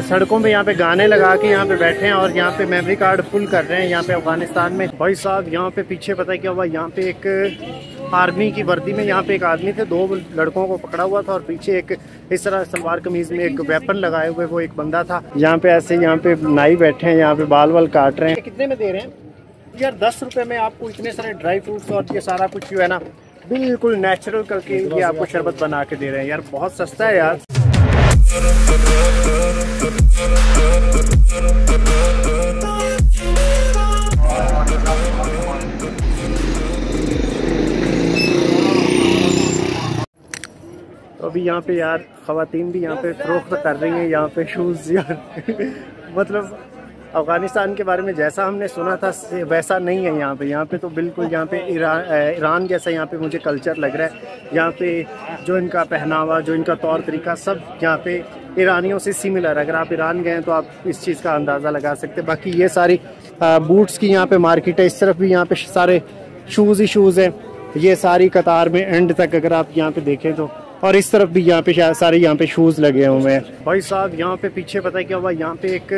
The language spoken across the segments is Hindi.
सड़कों पे यहाँ पे गाने लगा के यहाँ पे बैठे हैं और यहाँ पे मेमोरी कार्ड फुल कर रहे हैं यहाँ पे अफ़गानिस्तान में भाई साहब यहाँ पे पीछे पता है क्या हुआ यहाँ पे एक आर्मी की वर्दी में यहाँ पे एक आदमी थे दो लड़कों को पकड़ा हुआ था और पीछे एक इस तरह सलवार कमीज में एक वेपन लगाए हुए वो एक बंदा था यहाँ पे ऐसे यहाँ पे नाई बैठे हैं यहाँ पे बाल वाल काट रहे हैं कितने में दे रहे हैं यार दस रुपए में आपको इतने सारे ड्राई फ्रूट्स और ये सारा कुछ जो है ना बिल्कुल नेचुरल करके ये आपको शरबत बना के दे रहे हैं यार बहुत सस्ता है यार तो अभी यहाँ पे यार खातन भी यहाँ पे फरोख्त कर रही हैं, यहाँ पे शूज़ यार। मतलब अफ़गानिस्तान के बारे में जैसा हमने सुना था वैसा नहीं है यहाँ पे यहाँ पे तो बिल्कुल यहाँ पे ईरान ईरान जैसा यहाँ पे मुझे कल्चर लग रहा है यहाँ पे जो इनका पहनावा जो इनका तौर तरीका सब यहाँ पे ईरानियों से सिमिलर अगर आप ईरान गए तो आप इस चीज़ का अंदाज़ा लगा सकते हैं बाकी ये सारी बूट्स की यहाँ पर मार्केट है इस तरफ़ भी यहाँ पे सारे शूज़ ही शूज़ हैं ये सारी कतार में एंड तक अगर आप यहाँ पे देखें तो और इस तरफ़ भी यहाँ पे सारे यहाँ पे शूज़ लगे हुए हैं भाई साहब यहाँ पे पीछे पता है क्या हुआ यहाँ पे एक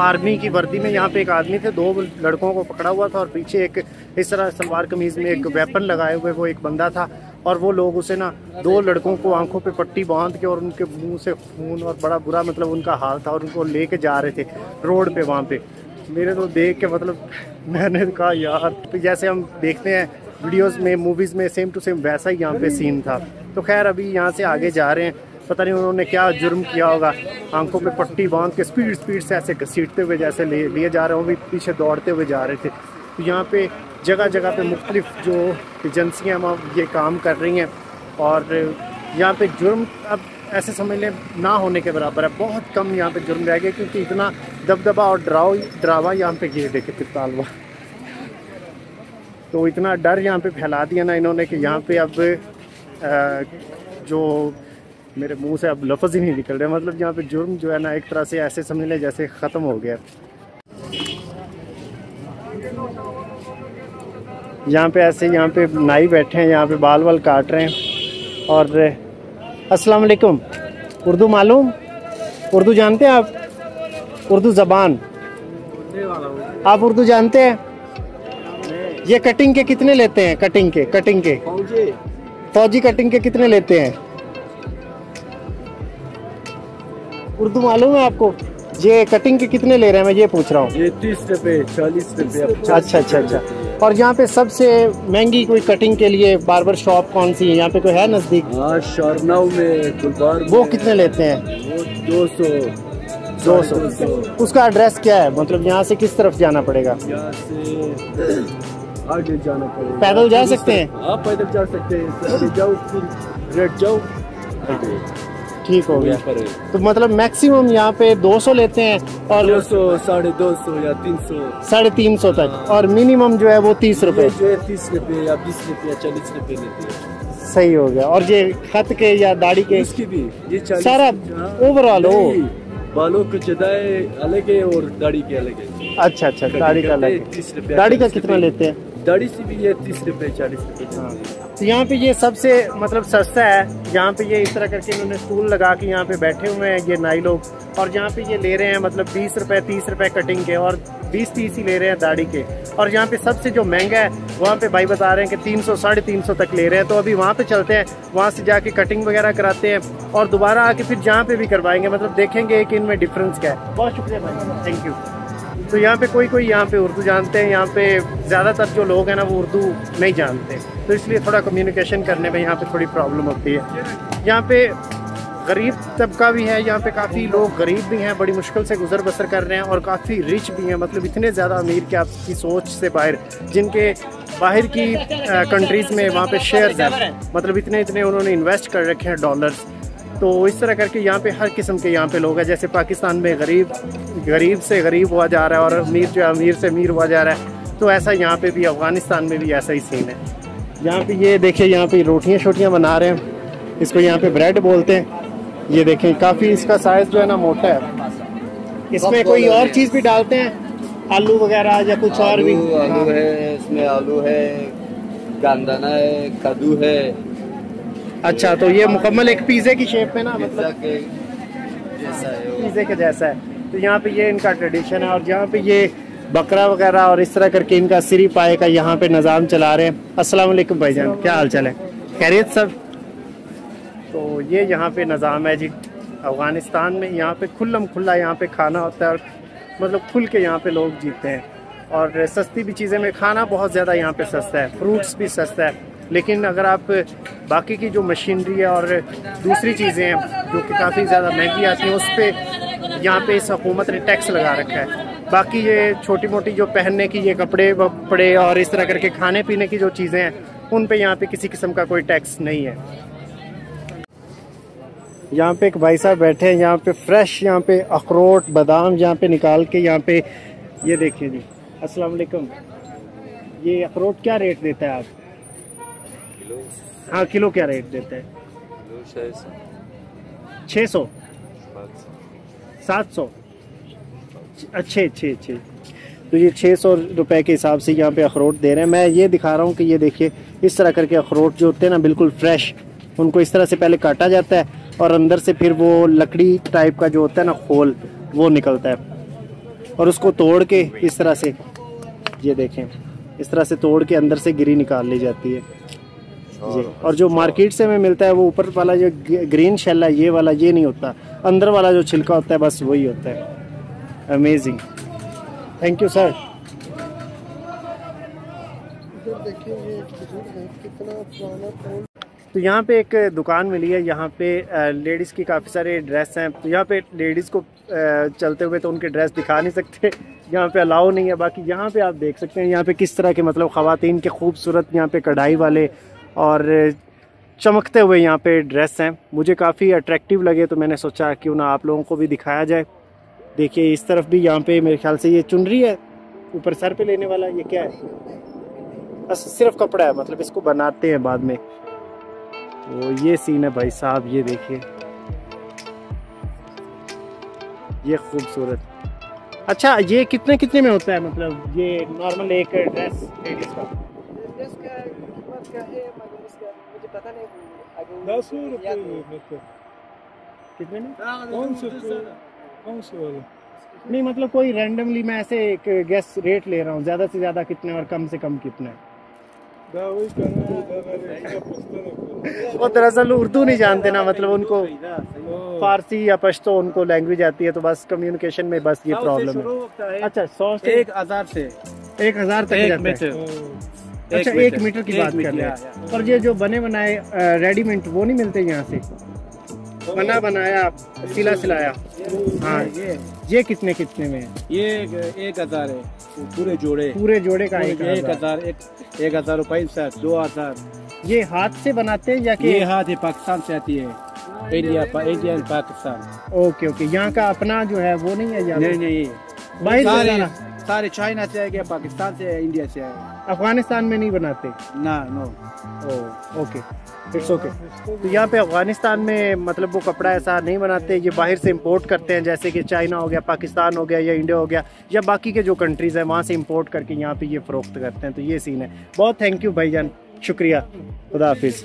आर्मी की वर्दी में यहाँ पे एक आदमी थे, दो लड़कों को पकड़ा हुआ था और पीछे एक इस तरह सलवार कमीज में एक वेपन लगाए हुए वो एक बंदा था और वो लोग उसे ना दो लड़कों को आँखों पे पट्टी बाँध के और उनके मुँह से खून और बड़ा बुरा मतलब उनका हाल था और उनको ले लेके जा रहे थे रोड पे वहाँ पे। मेरे तो देख के मतलब मैंने कहा, यार। जैसे हम देखते हैं वीडियोस में मूवीज़ में सेम टू सेम वैसा ही यहाँ पे सीन था। तो खैर, अभी यहाँ से आगे जा रहे हैं। पता नहीं उन्होंने क्या जुर्म किया होगा। आँखों पे पट्टी बाँध के स्पीड स्पीड से ऐसे घसीटते हुए जैसे ले, लिए जा रहे हो भी पीछे दौड़ते हुए जा रहे थे। तो यहाँ पे जगह जगह पे मुख्तलिफ़ जो एजेंसियाँ वहाँ ये काम कर रही हैं। और यहाँ पे जुर्म अब ऐसे समझ लें, ना होने के बराबर है। बहुत कम यहाँ पे जुर्म रह गए क्योंकि इतना दबदबा और डराव, डरावा यहाँ पे ये देखे तिरतालवा तो इतना डर यहाँ पे फैला दिया ना इन्होंने कि यहाँ पे अब जो मेरे मुँह से अब लफज ही नहीं निकल रहे मतलब यहाँ पे जुर्म जो है ना एक तरह से ऐसे समझ लें जैसे ख़त्म हो गया। यहाँ पे ऐसे यहाँ पे नाई बैठे हैं यहाँ पे बाल वाल काट रहे हैं। और अस्सलाम वालेकुम। उर्दू मालूम? उर्दू जानते हैं आप? उर्दू ज़बान? आप उर्दू जानते हैं? ये कटिंग के कितने लेते हैं? कटिंग के कटिंग के। फौजी। कटिंग के कितने लेते हैं? उर्दू मालूम है आपको? ये कटिंग के कितने ले रहे हैं? मैं ये पूछ रहा हूँ। ये तीस रुपए चालीस रुपए अच्छा अच्छा अच्छा और यहाँ पे सबसे महँगी कोई कटिंग के लिए बार्बर शॉप कौन सी है? यहाँ पे कोई है नज़दीक? हाँ शारनाव में गुलबार वो कितने लेते हैं? वो दो सौ दो सौ। उसका एड्रेस क्या है? मतलब यहाँ से किस तरफ़ जाना पड़ेगा? आगे जाना पड़ेगा। पैदल जा सकते हैं? आप पैदल जा सकते हैं। जाओ ठीक हो गया। तो मतलब मैक्सिमम यहाँ पे 200 लेते हैं और दो सौ साढ़े दो सौ या तीन सौ। साढ़े तीन सौ तक। और मिनिमम जो है वो तीस रुपए। जो है तीस रुपए या बीस रुपए या चालीस रुपए लेते हैं। सही हो गया। और ये खत के या दाढ़ी के इसकी भी ये सारा हाँ। ओवरऑल हो। नहीं, बालों के जदाए अलग है और दाढ़ी के अलग है। अच्छा अच्छा दाढ़ी का अलग है। दाढ़ी का कितना लेते हैं? दाढ़ी से भी ये तीस रुपए चालीस रुपए हाँ। तो यहाँ पे ये सबसे मतलब सस्ता है। यहाँ पे ये इस तरह करके इन्होंने स्टूल लगा के यहाँ पे बैठे हुए हैं, ये नाई लोग और यहाँ पे ये ले रहे हैं मतलब बीस रुपए, तीस रुपए कटिंग के, और बीस, तीस ही ले रहे हैं दाढ़ी के। और यहाँ पे सबसे जो महँगा है, वहाँ पे भाई बता रहे हैं कि तीन सौ, साढ़े तीन सौ तक ले रहे हैं। तो अभी वहाँ पे चलते हैं, वहाँ से जाके कटिंग वगैरह कराते हैं, और दोबारा आके फिर जहाँ पे भी करवाएँगे मतलब देखेंगे कि इनमें डिफरेंस क्या है। बहुत शुक्रिया भाई। थैंक यू तो यहाँ पे कोई कोई यहाँ पे उर्दू जानते हैं, यहाँ पे ज़्यादातर जो लोग हैं ना, वो उर्दू नहीं जानते। तो इसलिए थोड़ा कम्युनिकेशन करने में यहाँ पे थोड़ी प्रॉब्लम होती है। यहाँ पे गरीब तबका भी है, यहाँ पे काफ़ी लोग गरीब भी हैं, बड़ी मुश्किल से गुजर बसर कर रहे हैं और काफ़ी रिच भी हैं। मतलब इतने ज़्यादा अमीर कि आपकी सोच से बाहर, जिनके बाहर की कंट्रीज़ में वहाँ पे शेयर्स हैं। मतलब इतने इतने उन्होंने इन्वेस्ट कर रखे हैं डॉलर्स तो इस तरह करके यहाँ पे हर किस्म के यहाँ पे लोग हैं। जैसे पाकिस्तान में गरीब गरीब से गरीब हुआ जा रहा है और अमीर जो अमीर से अमीर हुआ जा रहा है। तो ऐसा यहाँ पे भी अफ़गानिस्तान में भी ऐसा ही सीन है। यहाँ पे ये देखिए यहाँ पे रोटियाँ शोटियाँ बना रहे हैं। इसको यहाँ पे ब्रेड बोलते हैं। ये देखें काफ़ी इसका साइज़ जो है ना मोटा है। इसमें कोई और चीज़ भी डालते हैं? आलू वगैरह या कुछ और भी? आलू, हाँ। है इसमें आलू है गांदाना है कद्दू है। अच्छा तो ये मुकम्मल एक पिज़्ज़े की शेप में ना मतलब पिज़्ज़े के जैसा है तो यहाँ पे ये इनका ट्रेडिशन है और यहाँ पे ये बकरा वगैरह और इस तरह करके इनका सिरी पाए का यहाँ पे निज़ाम चला रहे हैं। अस्सलाम वालेकुम भाईजान क्या हाल चाल है? खैरियत सब? तो ये यहाँ पे निज़ाम है जी अफ़गानिस्तान में यहाँ पे खुल्लम खुल्ला यहाँ पे खाना होता है और मतलब खुल के यहाँ पे लोग जीते हैं। और सस्ती भी चीज़ें में खाना बहुत ज़्यादा यहाँ पे सस्ता है फ्रूट्स भी सस्ता है। लेकिन अगर आप बाकी की जो मशीनरी है और दूसरी चीज़ें हैं, जो कि काफ़ी ज़्यादा महँगी आती हैं, उस पर यहाँ पे इस हुकूमत ने टैक्स लगा रखा है। बाकी ये छोटी मोटी जो पहनने की, ये कपड़े वपड़े और इस तरह करके खाने पीने की जो चीज़ें हैं, उन पे यहाँ पे किसी किस्म का कोई टैक्स नहीं है। यहाँ पे एक भाई साहब बैठे हैं, यहाँ पे फ्रेश, यहाँ पे अखरोट, बादाम यहाँ पे निकाल के यहाँ पे, ये देखिए जी, अस्सलाम वालेकुम। ये अखरोट क्या रेट देता है आप हाँ किलो क्या रेट देते हैं? छः सौ। सात सौ। अच्छे अच्छे अच्छे। तो ये छः सौ रुपये के हिसाब से यहाँ पे अखरोट दे रहे हैं। मैं ये दिखा रहा हूँ कि ये देखिए इस तरह करके अखरोट जो होते हैं ना बिल्कुल फ्रेश उनको इस तरह से पहले काटा जाता है और अंदर से फिर वो लकड़ी टाइप का जो होता है ना खोल वो निकलता है। और उसको तोड़ के इस तरह से ये देखें इस तरह से तोड़ के अंदर से गिरी निकाल ली जाती है। जी। और जो मार्केट से हमें मिलता है वो ऊपर वाला जो ग्रीन शेल है ये वाला ये नहीं होता। अंदर वाला जो छिलका होता है बस वही होता है। अमेजिंग थैंक यू सर तो यहाँ पे एक दुकान मिली है यहाँ पे लेडीज़ की काफ़ी सारे ड्रेस हैं। तो यहाँ पे लेडीज़ को चलते हुए तो उनके ड्रेस दिखा नहीं सकते। यहाँ पे अलाउ नहीं है बाकी यहाँ पे आप देख सकते हैं यहाँ पे किस तरह के मतलब ख़वातीन के खूबसूरत यहाँ पे कढ़ाई वाले और चमकते हुए यहाँ पे ड्रेस हैं। मुझे काफ़ी अट्रैक्टिव लगे तो मैंने सोचा क्यों ना आप लोगों को भी दिखाया जाए। देखिए, इस तरफ़ भी यहाँ पे मेरे ख्याल से ये चुनरी है। ऊपर सर पे लेने वाला ये क्या है? सिर्फ़ कपड़ा है मतलब इसको बनाते हैं बाद में। तो ये सीन है भाई साहब, ये देखिए। ये खूबसूरत। अच्छा ये कितने कितने में होता है मतलब ये नॉर्मल एक ड्रेस लेडीज़ का? है पता नहीं दस रुपये कितने में? कौन से कौन से। वाला। नहीं मतलब कोई रैंडमली मैं ऐसे एक गेस रेट ले रहा हूँ ज़्यादा से ज़्यादा कितने और कम से कम कितने? है नहीं वो दरअसल उर्दू नहीं जानते ना मतलब उनको फारसी या पश्तो उनको लैंग्वेज आती है तो बस कम्युनिकेशन में बस ये प्रॉब्लम है। अच्छा सौ से एक हज़ार से। एक हज़ार तक एक जाता है। अच्छा एक मीटर। की बात कर रहे हैं। और ये। जो बने बनाए रेडीमेड वो नहीं मिलते यहाँ से? बना बनाया सिला सिलाया। हाँ ये ये कितने कितने में है? ये एक- हज़ार है। पूरे जोड़े। पूरे जोड़े का एक हज़ार। एक हज़ार रुपये सर दो हज़ार। ये हाथ से बनाते हैं या कि ये हाथ है पाकिस्तान से आती है। India India and Pakistan. Okay okay. यहाँ का अपना जो है वो नहीं है यहाँ नहीं नहीं। सारे सारे चाइना से आएगा पाकिस्तान से इंडिया से आएगा अफ़गानिस्तान में नहीं बनाते? ना no oh okay it's okay तो यहाँ पे अफ़गानिस्तान में मतलब वो कपड़ा ऐसा नहीं बनाते ये बाहर से इंपोर्ट करते हैं जैसे कि चाइना हो गया पाकिस्तान हो गया या इंडिया हो गया या बाकी के जो कंट्रीज़ हैं वहाँ से इंपोर्ट करके यहाँ पे ये फ़रोख्त करते हैं तो ये सीन है। बहुत थैंक यू भाईजान। शुक्रिया। खुदा हाफिज़।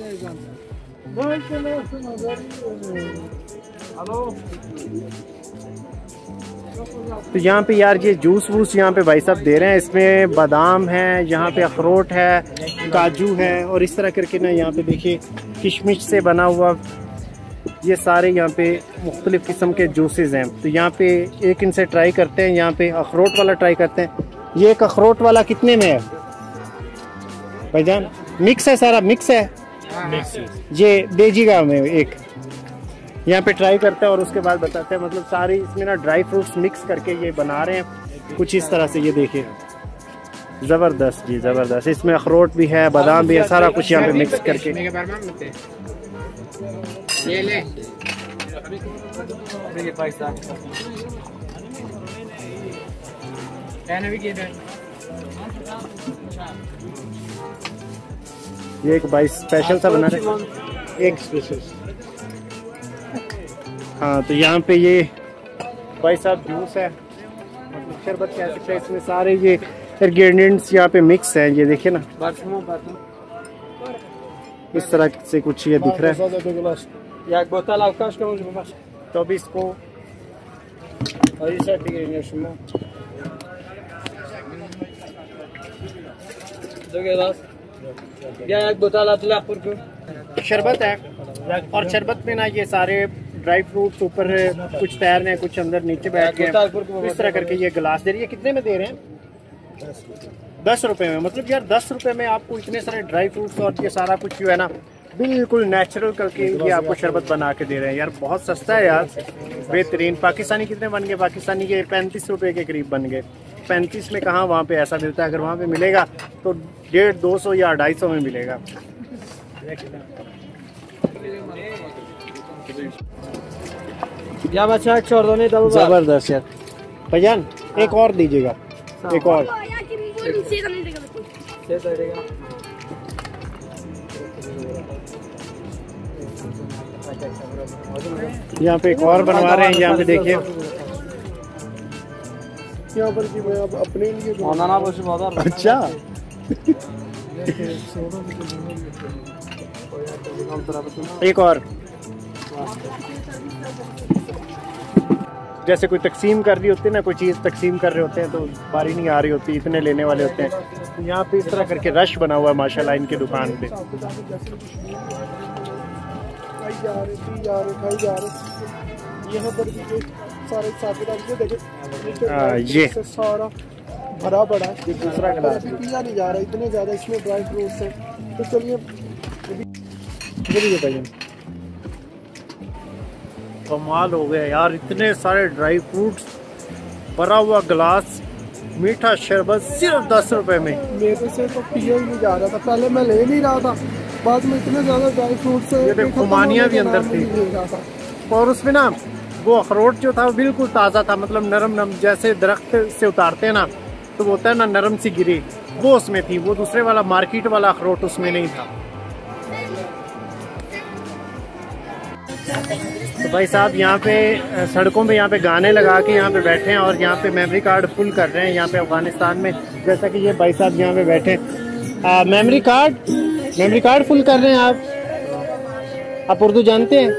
तो यहाँ पे यार ये जूस वूस यहाँ पे भाई साहब दे रहे हैं। इसमें बादाम है यहाँ पे अखरोट है काजू है और इस तरह करके ना यहाँ पे देखिए किशमिश से बना हुआ ये सारे यहाँ पे मुख्तलिफ़ किस्म के जूसेस हैं। तो यहाँ पे एक इनसे ट्राई करते हैं यहाँ पे अखरोट वाला ट्राई करते हैं। ये एक अखरोट वाला कितने में है? भाईजान मिक्स है सारा मिक्स है? ये दीजिएगा हमें एक। यहाँ पे ट्राई करते हैं और उसके बाद बताते हैं। मतलब सारी इसमें ना ड्राई फ्रूट्स मिक्स करके ये बना रहे हैं। कुछ इस तरह से ये देखिए। ज़बरदस्त जी ज़बरदस्त। इसमें अखरोट भी है बादाम भी है सारा कुछ यहाँ पे मिक्स करके। ये एक भाई स्पेशल सा बना रहे एक स्पेशल हाँ तो यहाँ पे ये भाई साहब जूस है। मतलब शरबत कह सकते हैं इसमें सारे ये इंग्रेडिएंट्स यहाँ पे मिक्स हैं ये देखिए ना। इस तरह से कुछ ये दिख रहा है। एक बोतल अवकाश का तो अभी इसको शरबत है। और शरबत में ना ये सारे ड्राई फ्रूट्स ऊपर कुछ तैर रहे हैं कुछ अंदर नीचे बैठ गए इस तरह करके ये गिलास दे रही है। कितने में दे रहे हैं? दस रुपए में। मतलब यार दस रुपए में आपको इतने सारे ड्राई फ्रूट्स और ये सारा कुछ जो है ना बिल्कुल नेचुरल करके ये आपको शरबत बना के दे रहे हैं। यार बहुत सस्ता है यार। बेहतरीन। पाकिस्तानी कितने बन गए? पाकिस्तानी के पैंतीस रुपए के करीब बन गए। पैंतीस में कहाँ वहाँ पे ऐसा मिलता है? अगर वहाँ पे मिलेगा तो डेढ़ दो सौ या ढाई सौ में मिलेगा। या बच्चा एक छोड़ दो नहीं दबा ज़बरदस्त यार। भैजान एक और दीजिएगा। एक और। यहाँ पे एक और बनवा रहे हैं यहाँ पे देखिए। यहाँ पर कि मैं अब अपने लिए अच्छा। एक और। जैसे कोई तकसीम कर रही होती है ना कोई चीज़ तकसीम कर रहे होते हैं तो बारी नहीं आ रही होती इतने लेने वाले होते हैं। तो यहाँ पे इस तरह करके रश बना हुआ है माशाल्लाह इनकी दुकान पे। नीचे हाँ, ये। सारा भरा पड़ा है। ये दूसरा गिलास। पिया नहीं जा रहा इतने ज़्यादा इसमें ड्राई फ्रूट्स है। तो चलिए ये भी बताइए। कमाल हो गया यार। इतने सारे ड्राई फ्रूट्स भरा हुआ गिलास मीठा शरबत सिर्फ़ दस रुपए में। मेरे से तो पिया ही जा रहा था। पहले मैं ले नहीं रहा था। बाद में इतने ज़्यादा ड्राई देख, खुमानियाँ भी अंदर थी। और उसमें ना वो अखरोट जो था वो बिल्कुल ताज़ा था। मतलब नरम नरम जैसे दरख्त से उतारते हैं ना तो वो होता है ना नरम सी गिरी। वो उसमें थी वो दूसरे वाला मार्केट वाला अखरोट उसमें नहीं था। तो भाई साहब, यहाँ पे सड़कों पे यहाँ पे गाने लगा के यहाँ पे बैठे हैं और यहाँ पे मेमोरी कार्ड फुल कर रहे हैं। यहाँ पे अफ़गानिस्तान में, जैसा कि ये भाई साहब यहाँ पे बैठे हैं। Memory card memory card full कर रहे हैं आप? आप उर्दू जानते हैं?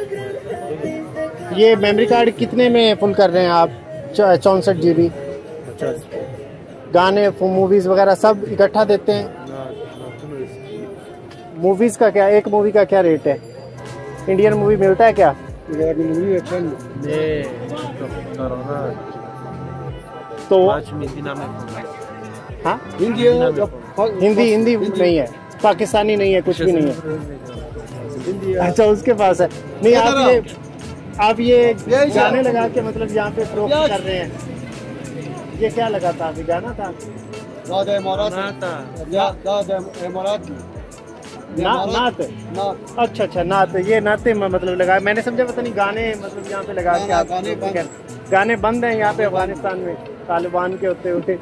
ये मेमोरी कार्ड कितने में फुल कर रहे हैं आप? चौंसठ जी बी गाने मूवीज़ वगैरह सब इकट्ठा देते हैं? मूवीज़ का क्या, एक मूवी का क्या रेट है? इंडियन मूवी मिलता है क्या? तो हाँ। हिंदी हिंदी हिंदी नहीं है। पाकिस्तानी नहीं है कुछ भी नहीं है। अच्छा उसके पास है। नहीं आप ये आप ये गाने लगा के मतलब यहाँ पे प्रोग्राम कर रहे हैं। ये क्या लगा था? अभी गाना था? ना, नात। अच्छा अच्छा नात। ये नाते में मतलब लगा मैंने समझा पता नहीं गाने मतलब यहाँ पे लगा के हाँ, आप गाने बंद। गाने बंद हैं यहाँ पे अफ़गानिस्तान में तालिबान के होते होते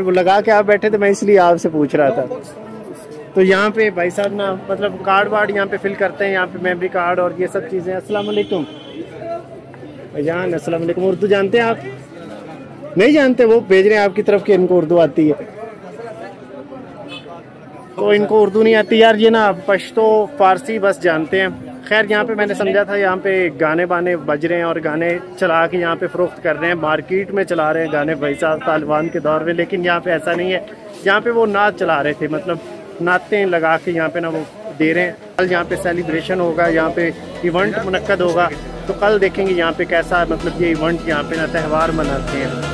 वो लगा के आप बैठे थे मैं इसलिए आपसे पूछ रहा था। तो यहाँ पे भाई साहब ना मतलब कार्ड वार्ड यहाँ पे फिल करते हैं यहाँ पे मेमोरी कार्ड और ये सब चीज़ें। अस्सलाम वालेकुम भाईजान अस्सलाम वालेकुम उर्दू जानते हैं आप? नहीं जानते वो भेज रहे हैं आपकी तरफ़ कि इनको उर्दू आती है। तो इनको उर्दू नहीं आती यार ये ना पश्तो फारसी बस जानते हैं खैर यहाँ पे मैंने समझा था यहाँ पे गाने बाने बज रहे हैं और गाने चला के यहाँ पे फरोख्त कर रहे हैं मार्केट में चला रहे हैं गाने भाई साहब तालिबान के दौर में लेकिन यहाँ पे ऐसा नहीं है यहाँ पे वो नाच चला रहे थे मतलब नाते लगा के यहाँ पे ना वो दे रहे हैं कल यहाँ पे सेलिब्रेशन होगा यहाँ पे इवेंट मुनक्कद होगा तो कल देखेंगे यहाँ पे कैसा मतलब ये इवेंट यहाँ पे ना त्यौहार मनाते हैं